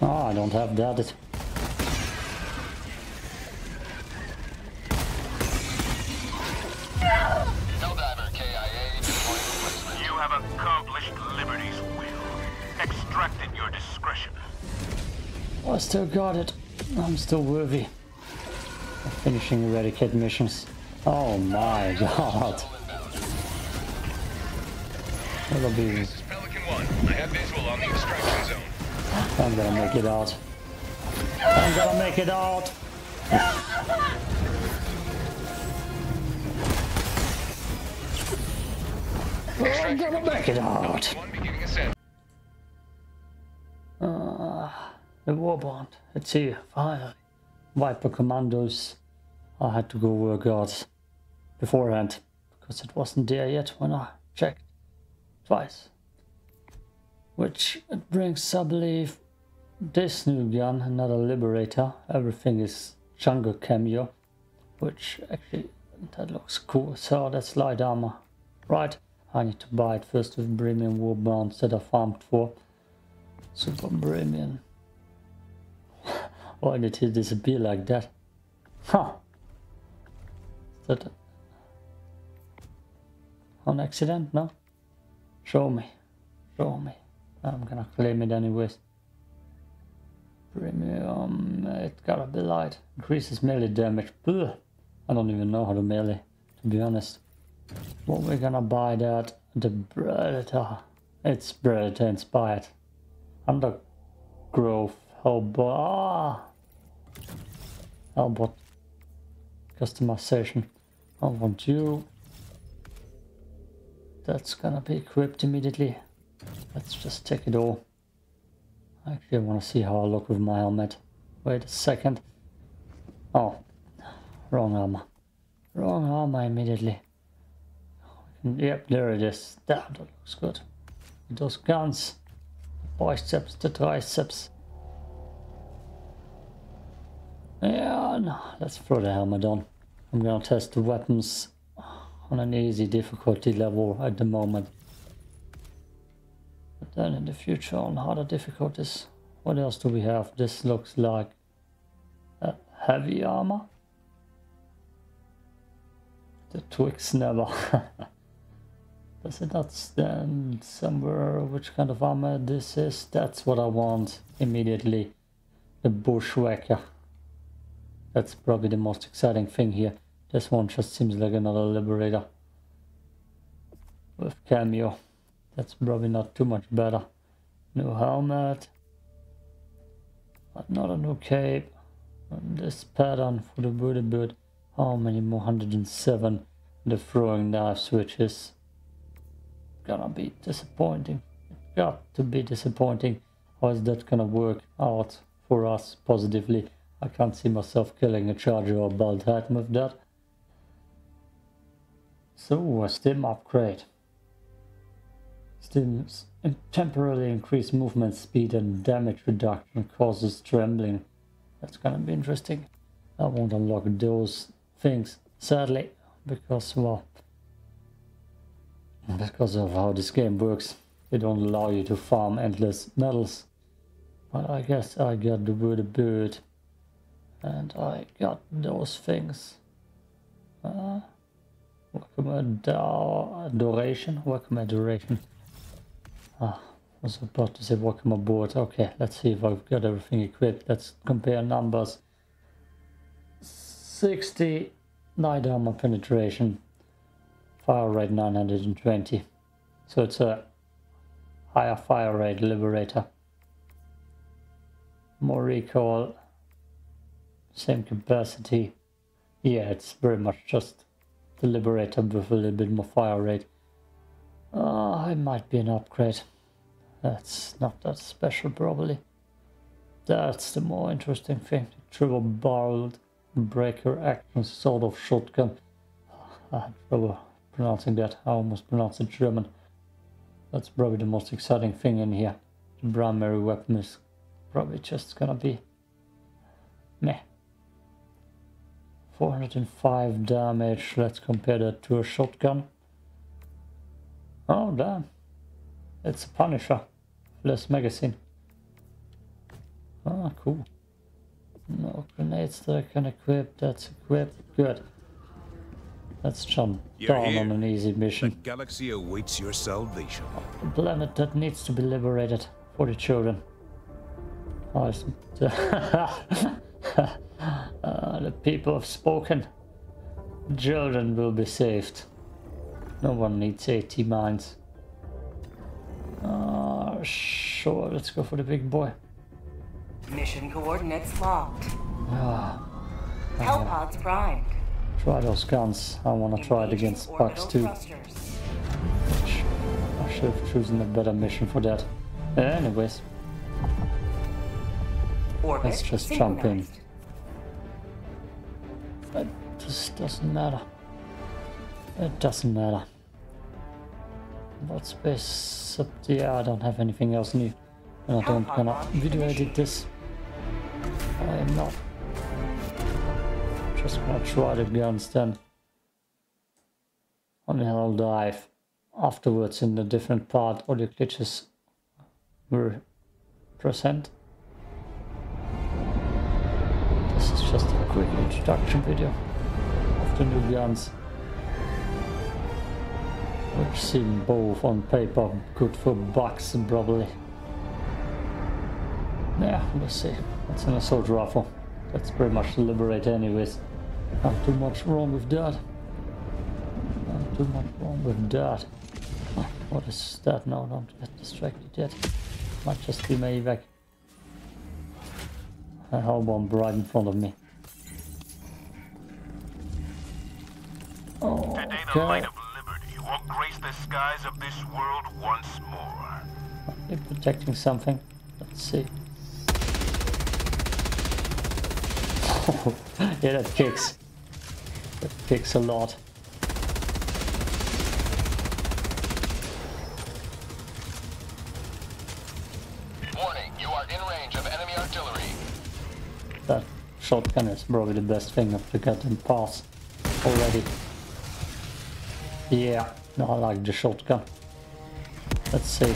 Oh, I don't have that. It- Helldiver KIA deploying replacement. You have accomplished Liberty's will. Extracted your discretion. Oh, I still got it. I'm still worthy of finishing eradicate missions. Oh my god. That'll be. This is Pelican 1. I have visual on the extraction zone. I'm gonna make it out. I'm gonna make it out. I'm gonna make it out. One beginning ascent. Uh, the warbond. It's here, finally. Viper Commandos. I had to go work out beforehand because it wasn't there yet when I checked twice. Which brings, I believe, this new gun, another Liberator. Everything is jungle cameo, which actually that looks cool. So that's light armor, right? I need to buy it first with premium warbonds that I farmed for. Super premium. Why did he disappear like that? Huh. Is that on accident? No? Show me. Show me. I'm gonna claim it anyways. Premium, it gotta be light. Increases melee damage. I don't even know how to melee, to be honest. What we're gonna buy that? The Predator. It's Predator inspired. Undergrowth. Hellpod. Ah! Hellpod. Customization. I want you. That's gonna be equipped immediately. Let's just take it all. Actually, I want to see how I look with my helmet. Wait a second. Oh, wrong armor. Wrong armor immediately. Yep, there it is. Damn, that looks good. Those guns. The biceps, the triceps. Yeah, no, let's throw the helmet on. I'm gonna test the weapons on an easy difficulty level at the moment. Then in the future on harder difficulties, what else do we have? This looks like a heavy armor. The Twix never. Does it not stand somewhere which kind of armor this is? That's what I want immediately. The Bushwhacker. That's probably the most exciting thing here. This one just seems like another Liberator. With cameo. That's probably not too much better. New helmet. But not a new cape. This pattern for the booty boot. How many more? 107. The throwing knife switches. Gonna be disappointing. Got to be disappointing. How is that gonna work out for us positively? I can't see myself killing a charger or a bald head with that. So, uh, a stim upgrade. Stims temporarily increase movement speed and damage reduction causes trembling. That's gonna be interesting. I won't unlock those things, sadly, because, well, because of how this game works. They don't allow you to farm endless medals. But I guess I got the word bird. And I got those things. Uh, welcome adoration. Welcome adoration. Ah, I was about to say welcome aboard. Okay, let's see if I've got everything equipped. Let's compare numbers. 60 night armor penetration. Fire rate 920. So it's a higher fire rate liberator. More recoil. Same capacity. Yeah, it's very much just the liberator with a little bit more fire rate. Ah, oh, it might be an upgrade. That's not that special, probably. That's the more interesting thing. The triple barreled breaker action sort of shotgun. Ah, I had trouble pronouncing that. I almost pronounced it German. That's probably the most exciting thing in here. The primary weapon is probably just gonna be meh. 405 damage. Let's compare that to a shotgun. Oh, damn. It's a Punisher. Less magazine. Ah, cool. No grenades that I can equip. That's equipped. Good. Let's jump You're down here. on an easy The mission. galaxy awaits your salvation. A planet that needs to be liberated for the children. It's- Ah, the people have spoken. Children will be saved. No one needs 80 mines. Ah, sure, let's go for the big boy. Mission coordinates locked. Ah, Hellpods primed. try those guns. I want to try it against Bugs too. I should have chosen a better mission for that. Anyways, Orbit Let's just jump in. It just doesn't matter. It doesn't matter. What space up there? I don't have anything else new. And I don't gonna video edit this. I am not. Just gonna try the guns then. And then I'll dive afterwards in the different part the glitches were present. This is just a quick introduction video of the new guns. Which seem both on paper good for bucks and probably. Yeah, we'll see. That's an assault rifle. That's pretty much the liberator anyways. Not too much wrong with that. Not too much wrong with that. What is that No, Don't get distracted yet. Might just be my evac. A hellbomb right in front of me. Oh, Today the light okay. of liberty will grace the skies of this world once more. Are you protecting something? Let's see. yeah, that kicks. That kicks a lot. Warning, you are in range of enemy artillery. That shotgun is probably the best thing I've got in pass already. Yeah, no, I like the shotgun. Let's see.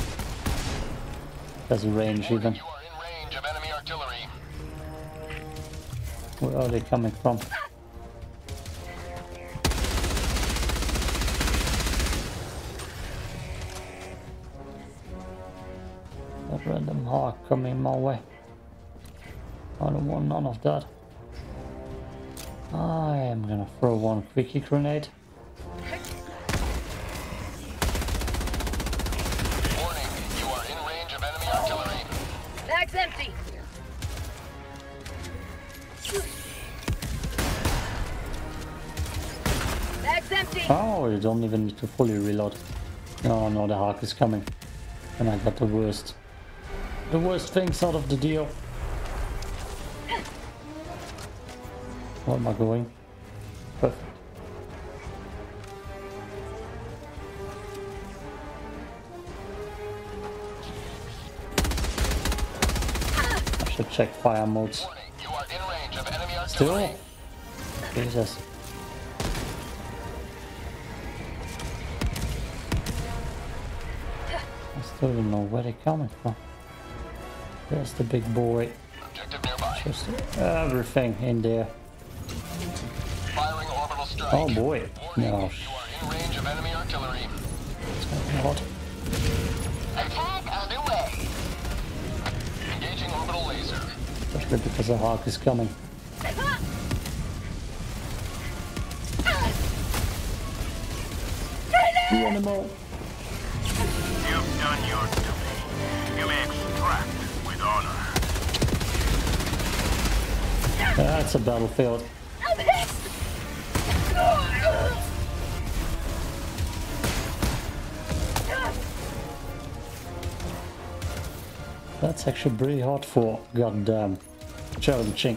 There's a range even. You are in range of enemy artillery. Where are they coming from? A random hawk coming my way. I don't want none of that. I am gonna throw one quickie grenade. Don't even need to fully reload. No, no, the hawk is coming. And I got the worst. The worst things out of the deal. Where am I going? Perfect. I should check fire modes. Warning, you are in range of enemy Still? Jesus. I don't know where they're coming from. There's the big boy. Just everything in there. Firing orbital strike. Oh boy. No, you are in range of enemy artillery. what? Attack underway. Engaging orbital laser. Especially because the hawk is coming. The animal. You've done your duty. You may extract with honor. That's a battlefield. That's actually pretty hard for goddamn challenging.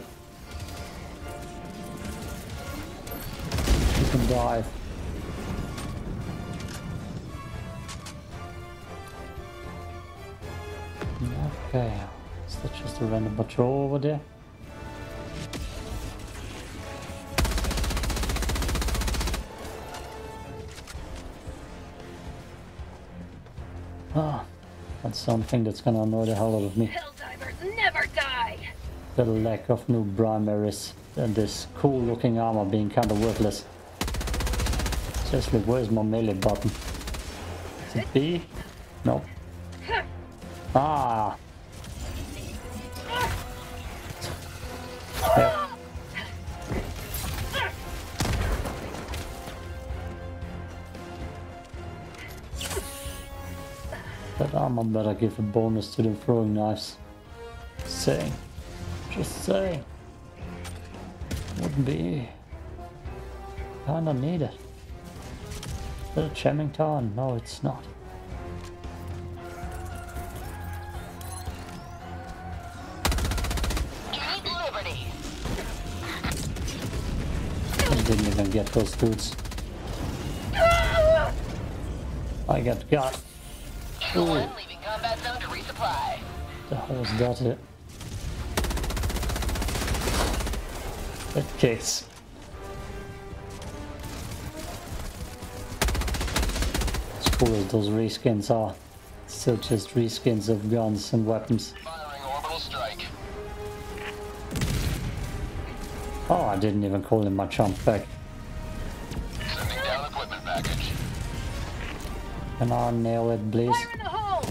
You can dive. Okay, is that just a random patrol over there? Ah, that's something that's gonna annoy the hell out of me. Helldivers never die. the lack of new primaries and this cool looking armor being kind of worthless. Seriously, where's my melee button? Is it B? No. Ah! Armor better give a bonus to the throwing knives. Saying. Just saying. Wouldn't be kinda needed. Is it a jamming tower? No, it's not. I didn't even get those dudes. I got got. Resupply. The hell that it? That kicks. As cool as those reskins are, it's still just reskins of guns and weapons. Oh, I didn't even call him my chump back. Can I nail it, please? Fire in the hole.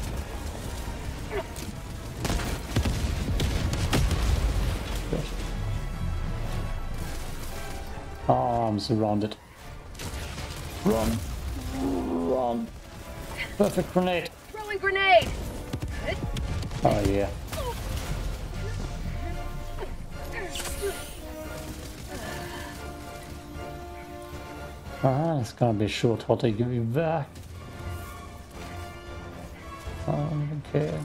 Good. Oh, I'm surrounded. Run. Run. Perfect grenade. Throwing grenade. Oh yeah. Ah, it's gonna be short how they give you back. Care.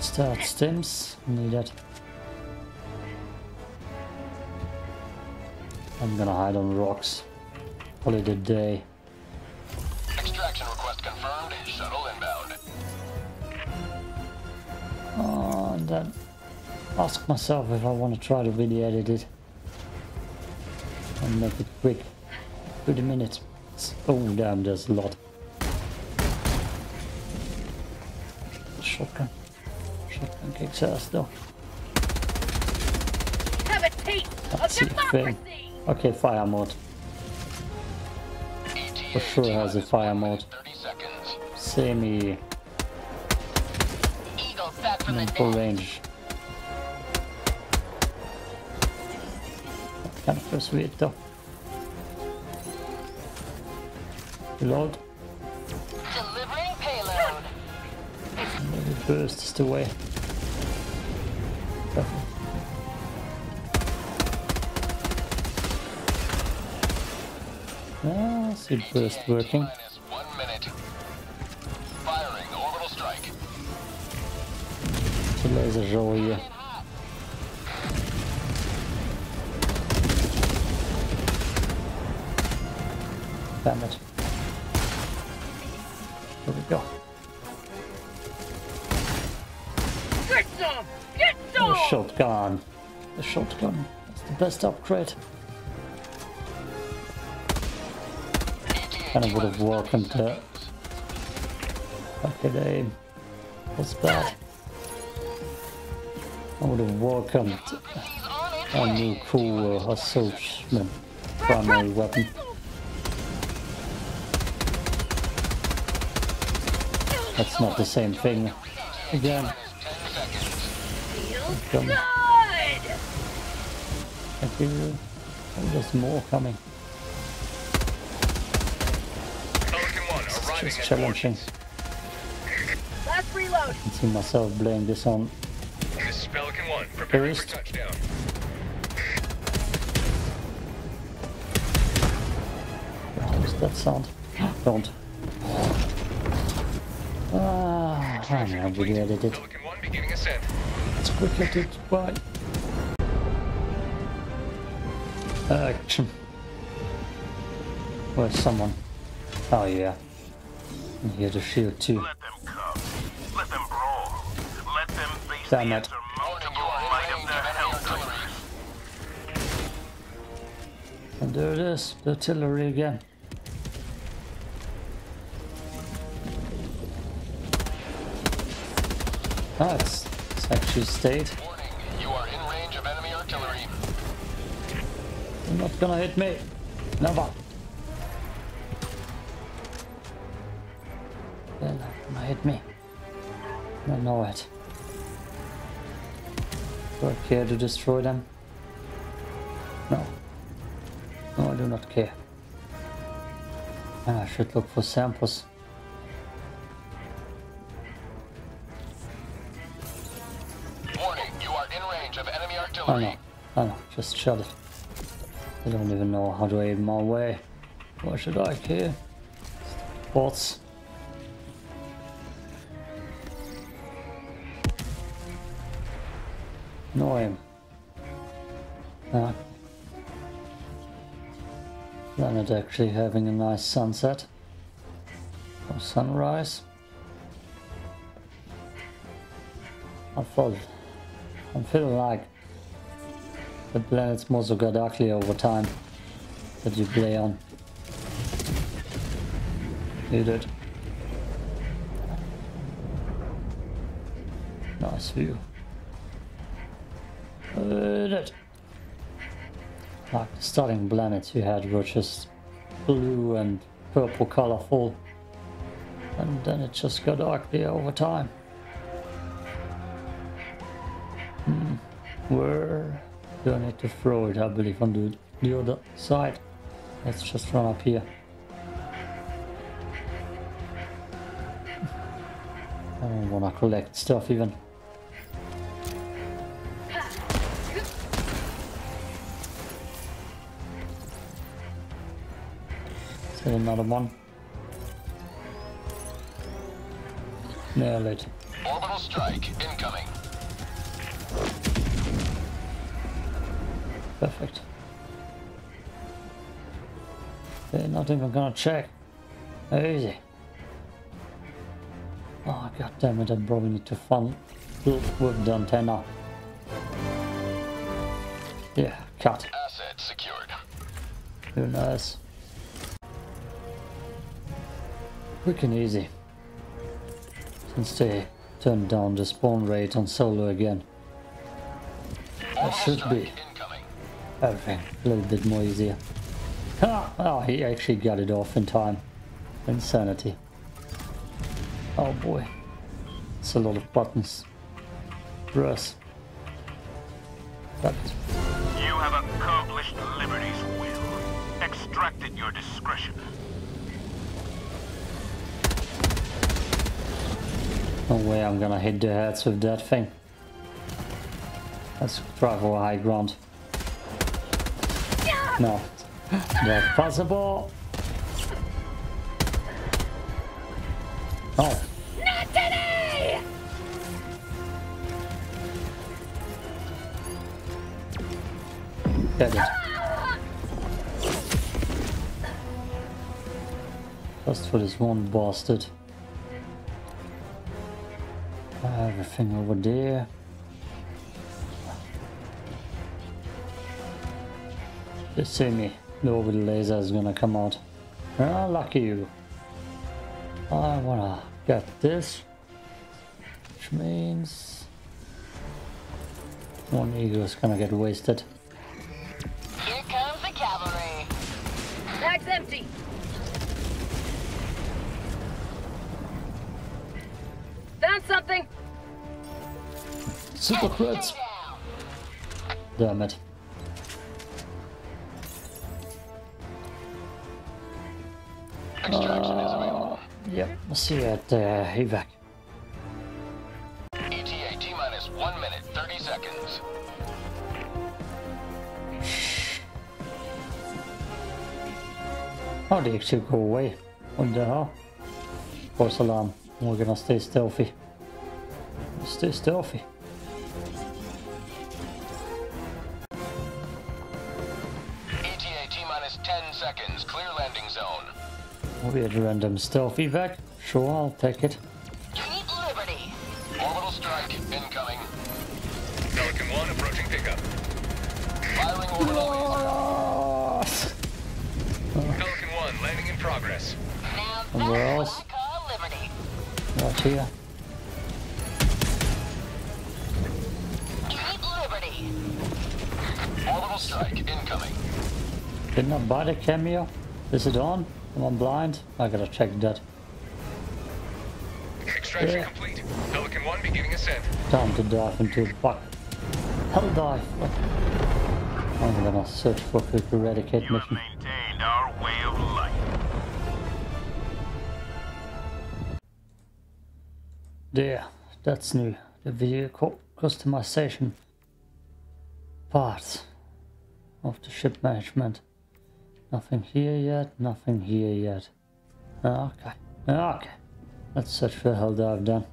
Start stims, need it. I'm gonna hide on rocks. Holiday day. Extraction request confirmed. Shuttle inbound. Oh, and then ask myself if I want to try to video edit it and make it quick. 30 minutes. Oh damn, there's a lot. Shotgun. Shotgun kicks ass though. Have a taste of That's it. Okay, fire mode. For sure has a fire mode. 30 seconds. Semi Eagle back from full range. Kind of feels weird though. Reload. Burst is the way. Ah, I see burst working. Minus one minute. Firing orbital strike. It's a laser here. Damn it. Get some. Get some. shotgun. The shotgun. That's the best upgrade. Kind of would have welcomed that. Okay, they was bad. I would have welcomed a new cool uh, assaultman primary weapon. That's not the same thing. Again, Feels Come. good. thank you. There's more coming. 1 arriving Just challenging. Last reload. I can see myself blaming this on This is Pelican 1, preparing for First. touchdown. How does that sound? Don't. Ah, I know, Complete. we edited. Pelican 1 beginning ascent. Let's quick edit. Bye. Action. Where's someone? Oh yeah. And Here to shield too. Let them come. Let them brawl. Let them face Damn the it. insurmountable You are in might of range the of enemy Hellbreakers. artillery. And there it is, the artillery again. Ah, it's, it's actually stayed. Warning, you are in range of enemy artillery. You're not gonna hit me. Never. They're not gonna hit me. I know it. Do I care to destroy them? No. No, I do not care. I should look for samples. Artillery. know. I know. Just shut it. I don't even know how to aim my way. Why should I care? Bots. No aim. Ah. Planet actually having a nice sunset. Or sunrise. I felt I'm feeling like the planets have got ugly over time that you play on. You did. Nice view. Did it. Like the starting planets you had were just blue and purple colorful. And then it just got ugly over time. Hmm. Where do I need to throw it? I believe on the, the other side. Let's just run up here. I don't wanna collect stuff even. Is there another one? Nail it. Orbital strike incoming. Perfect. They're not even gonna check. Easy. Oh god damn it, I probably need to fun with the antenna. Yeah, cut. Asset secured. Who knows? Quick and easy. Since they turned down the spawn rate on solo again. That should be everything a little bit more easier. Ha! Oh, he actually got it off in time. Insanity. Oh boy. It's a lot of buttons. Press. That You have accomplished Liberty's will. Extracted your discretion. No way I'm gonna hit the heads with that thing. Let's try for high ground. No. Not possible. Oh. Get it. Just for this one bastard. Everything over there. They see me. The orbital laser is gonna come out. Ah, lucky you. I wanna get this. Which means... One eagle is gonna get wasted. Here comes the cavalry. Bag's empty. Found something. Super crits! Damn it. Yep, see you at uh, evac. ETA T minus 1 minute 30 seconds. Oh, they actually go away. What the hell? False alarm. We're gonna stay stealthy. Stay stealthy. ETA T minus 10 seconds. Clear landing zone. We had random stealthy evac. Sure, I'll take it. Keep Liberty. Orbital strike incoming. Pelican 1 approaching pickup. Firing orbital laser. Pelican 1 landing in progress. Now And where that's what else? I call Liberty. Right here. Orbital strike incoming. Didn't I buy the cameo? Is it on? Am I blind? I gotta check that. Extraction Yeah. complete. Pelican 1 beginning ascent. Time to dive into a buck. Hell dive. I'm gonna search for quick eradicate You have mission. maintained our way of life. There, that's new. The vehicle customization part of the ship management. Nothing here yet, nothing here yet. Ah, Okay, Ah, such a hell dive for Helldive then.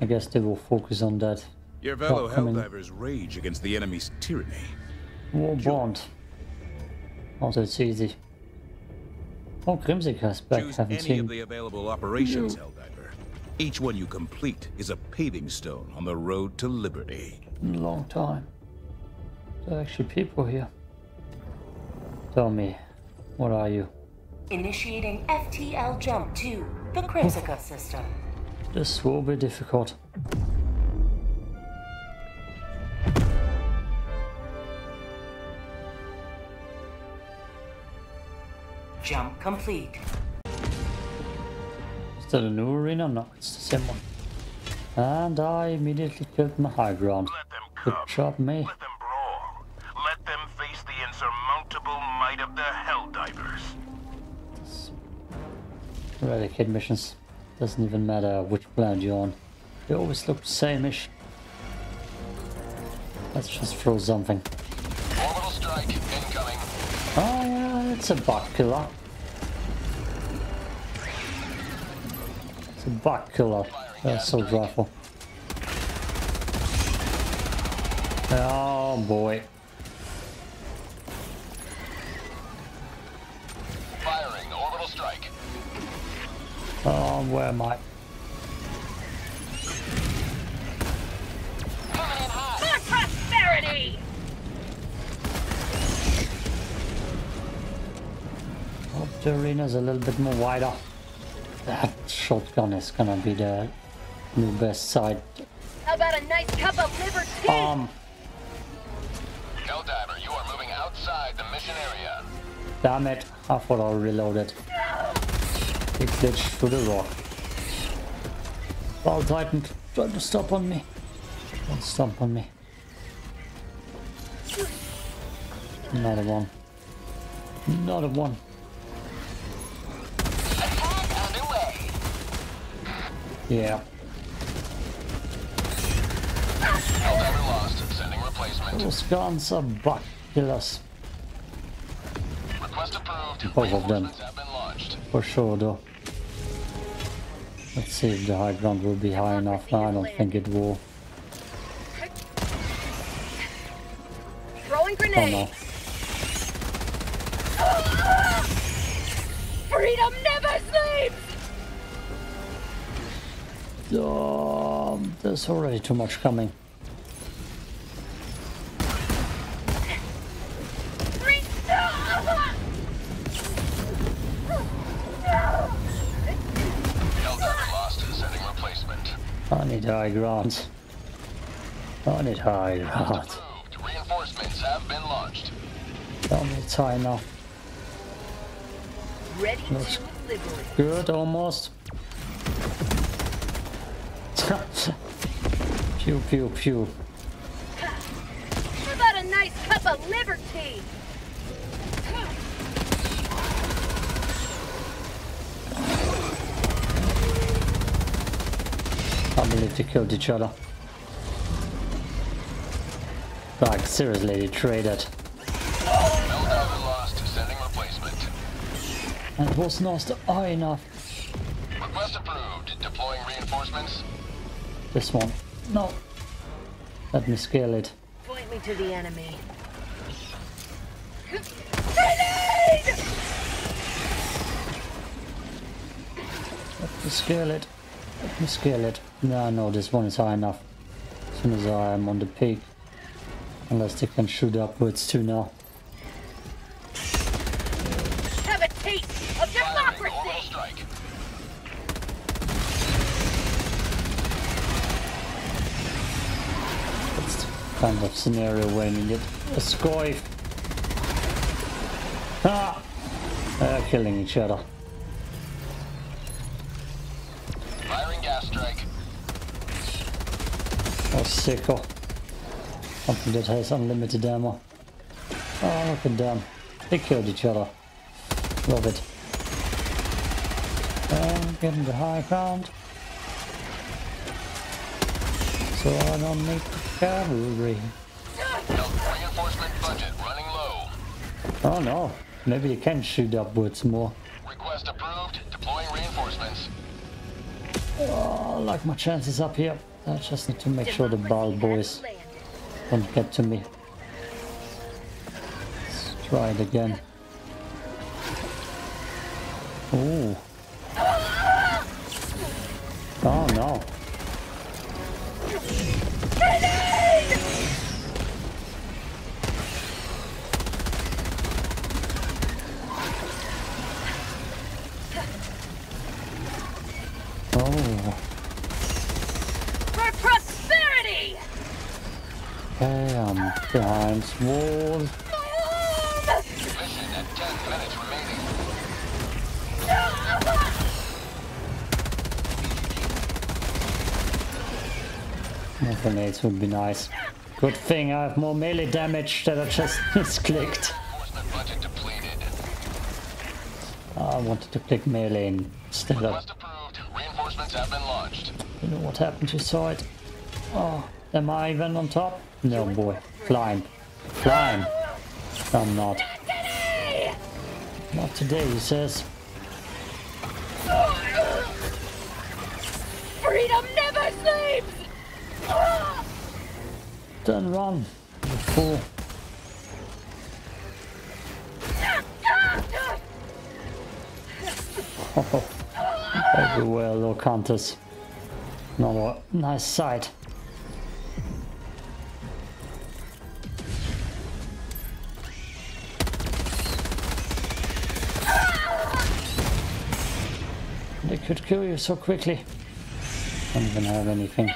I guess they will focus on that. Your fellow Upcoming. Helldivers rage against the enemy's tyranny. War bond. Also, it's easy. Oh, Crimsica's back. Choose Haven't any seen. of the available operations, Helldiver. Each one you complete is a paving stone on the road to liberty. in a long time. There are actually people here. Tell me, what are you? Initiating FTL jump to the Crimsica system. This will be difficult. Jump complete. Is that a new arena? No, it's the same one. And I immediately killed my high ground. Let them Good job, me. Eradicate missions. Doesn't even matter which planet you're on. They always look the same-ish. Let's just throw something. Orbital strike incoming. Oh yeah, it's a bug killer. It's a bug killer. That's so rifle. Oh boy. Oh, where am I? Coming in hot. For prosperity! Hope the arena's a little bit more wider. That shotgun is gonna be the new best side. How about a nice cup of liver tea? Um, Helldiver, you are moving outside the mission area. damn it. I thought I reloaded. It glitched through the rock. Bile Titan trying to stop on me. Don't stomp on me. Another one. Another one. Yeah. Helldiver lost. Sending replacement. Those guns are butt killers. Request approved. Both of them. Reinforcements have been launched. For sure though. Let's see if the high ground will be high enough. No, I don't think it will. Throwing Oh grenade. no. Freedom never sleeps! Um, there's already too much coming. High ground. I need high ground. Approved. Reinforcements have been launched. Tell me it's high enough. Ready Looks to liberate. good almost. pew pew pew. How about a nice cup of liver believe they killed each other. Like seriously, they traded. Helldiver lost. Sending replacement. And it was not high enough. Request approved. Deploying reinforcements. This one. No. Let me scale it. Point me to the enemy. Let me scale it. Let me scale it. No, no, this one is high enough. As soon as I am on the peak. Unless they can shoot upwards too now. Have a taste of democracy! Let's kind of scenario where you get a scoif. Ah! They're killing each other. Firing gas strike. Or sickle. Something that has unlimited ammo. Oh, look at them. They killed each other. Love it. And getting the high ground. So I don't need the cavalry. Health reinforcement budget running low. Oh no. Maybe you can shoot upwards more. Request approved. Deploying reinforcements. Oh, I like my chances up here. I just need to make sure the ball boys don't get to me. Let's try it again. Ooh. Oh walls. Mission at 10 minutes remaining. More grenades would be nice. Good thing I have more melee damage that I just misclicked. I wanted to click melee instead of... You know what happened to side? Oh, am I even on top? No boy. Climb. Climb. I'm not. Not today, he says. Freedom never sleeps! Then run. You fool. Everywhere look hunters. Not a nice sight. Could kill you so quickly. I Don't even have anything.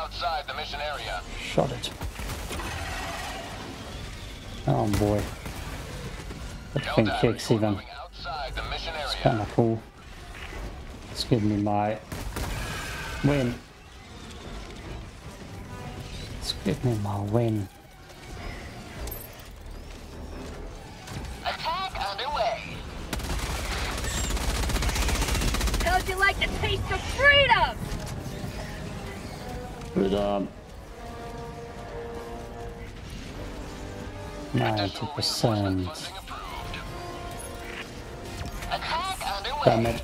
Outside the mission area. Shot it. Oh boy. That thing kicks even. moving outside the mission area. Kinda cool. It's giving me my win. It's giving me my win. Freedom! Um, ninety Additional percent. reinforcement funding approved. Attack. Damn it!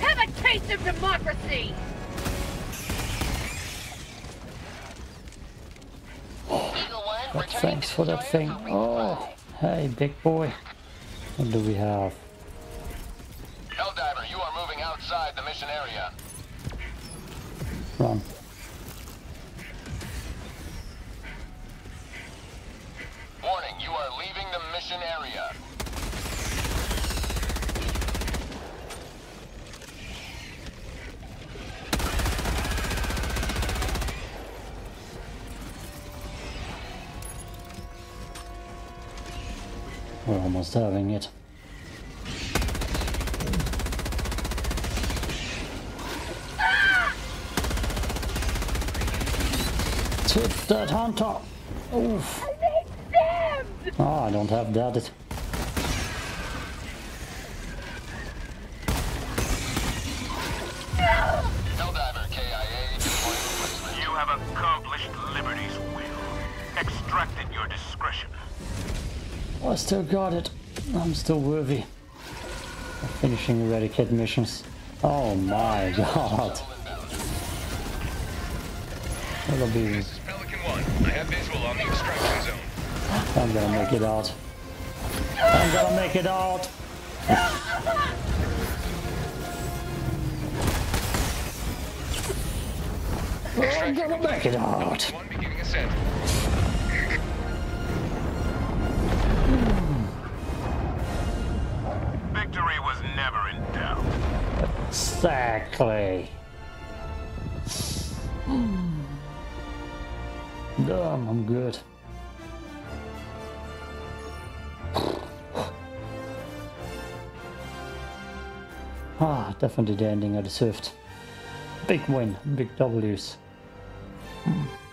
Have a taste of democracy! Eagle One But thanks for that thing. Oh, hey, big boy. What do we have? Helldiver, you are moving outside the mission area. Run. Warning, you are leaving the mission area. We're almost having it. Tip that hunter! Oof! Oh, I don't have that. I still got it. I'm still worthy finishing eradicate missions. Oh my god. That'll be. This is Pelican 1. I have visual on the extraction zone. I'm gonna make it out. I'm gonna make it out. I'm gonna make it out. 1 beginning ascent. Victory was never in doubt. Exactly. I'm good. Ah, definitely the ending I deserved. Big win, big W's. Hmm.